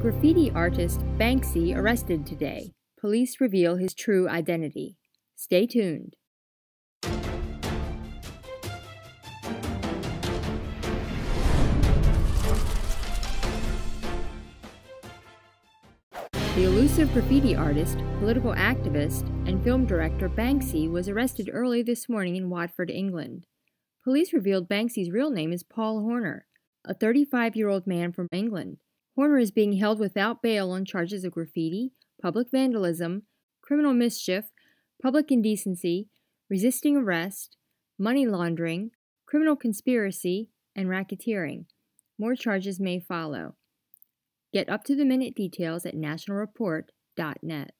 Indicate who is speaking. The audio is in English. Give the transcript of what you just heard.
Speaker 1: Graffiti artist Banksy arrested today. Police reveal his true identity. Stay tuned. The elusive graffiti artist, political activist, and film director Banksy was arrested early this morning in Watford, England. Police revealed Banksy's real name is Paul Horner, a 35 year old man from England. Horner is being held without bail on charges of graffiti, public vandalism, criminal mischief, public indecency, resisting arrest, money laundering, criminal conspiracy, and racketeering. More charges may follow. Get up to the minute details at nationalreport.net.